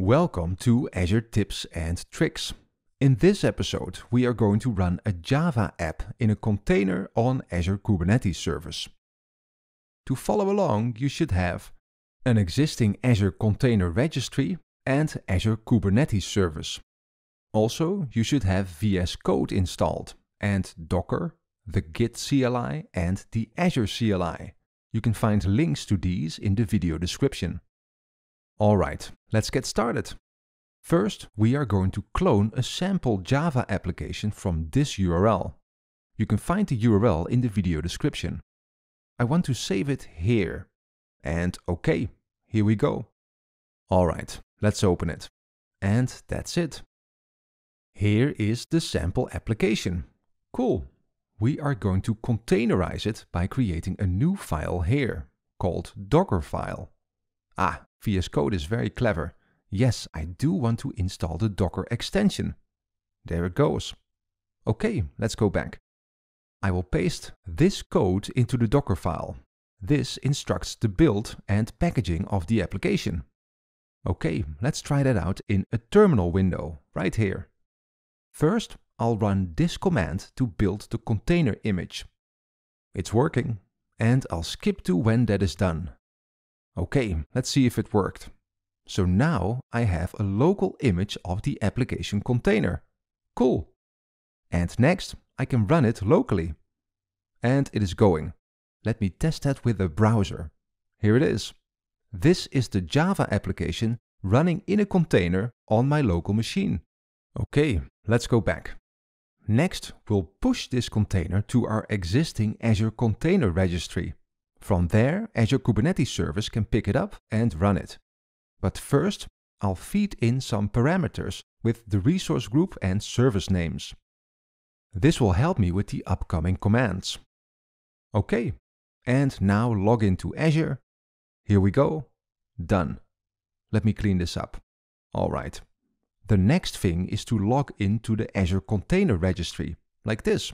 Welcome to Azure Tips and Tricks. In this episode, we are going to run a Java app in a container on Azure Kubernetes service. To follow along, you should have an existing Azure Container Registry and Azure Kubernetes service. Also, you should have VS Code installed and Docker, the Git CLI and the Azure CLI. You can find links to these in the video description. Alright, let's get started. First, we are going to clone a sample Java application from this URL. You can find the URL in the video description. I want to save it here. And OK, here we go. Alright, let's open it. And that's it. Here is the sample application. Cool. We are going to containerize it by creating a new file here, called Dockerfile. Ah, VS Code is very clever. Yes, I do want to install the Docker extension. There it goes. Okay, let's go back. I will paste this code into the Docker file. This instructs the build and packaging of the application. Okay, let's try that out in a terminal window, right here. First, I'll run this command to build the container image. It's working, and I'll skip to when that is done. Okay, let's see if it worked. So now I have a local image of the application container. Cool. And next, I can run it locally. And it is going. Let me test that with a browser. Here it is. This is the Java application running in a container on my local machine. Okay, let's go back. Next, we'll push this container to our existing Azure Container Registry. From there, Azure Kubernetes Service can pick it up and run it. But first, I'll feed in some parameters with the resource group and service names. This will help me with the upcoming commands. Okay, and now log into Azure. Here we go. Done. Let me clean this up. Alright. The next thing is to log into the Azure Container Registry, like this.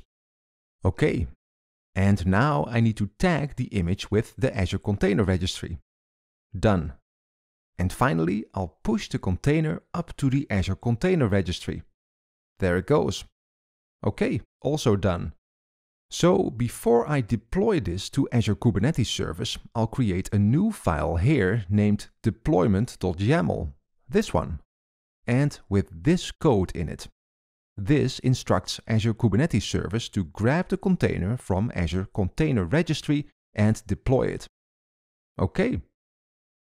Okay, and now I need to tag the image with the Azure Container Registry. Done. And finally, I'll push the container up to the Azure Container Registry. There it goes. Okay, also done. So before I deploy this to Azure Kubernetes Service, I'll create a new file here named deployment.yaml, this one, and with this code in it. This instructs Azure Kubernetes Service to grab the container from Azure Container Registry and deploy it. Okay.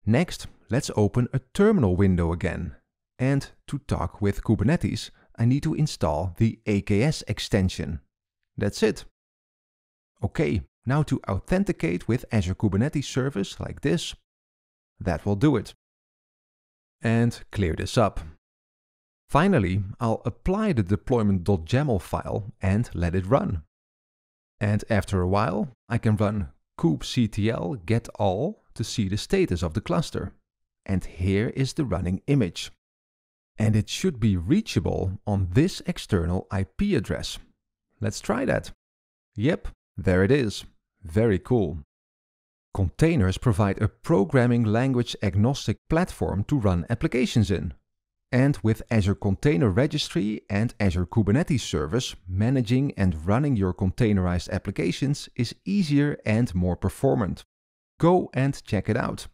Next, let's open a terminal window again. And to talk with Kubernetes, I need to install the AKS extension. That's it. Okay, now to authenticate with Azure Kubernetes Service like this. That will do it. And clear this up. Finally, I'll apply the deployment.yaml file and let it run. And after a while, I can run kubectl get all to see the status of the cluster. And here is the running image. And it should be reachable on this external IP address. Let's try that. Yep, there it is. Very cool. Containers provide a programming language agnostic platform to run applications in. And with Azure Container Registry and Azure Kubernetes Service, managing and running your containerized applications is easier and more performant. Go and check it out.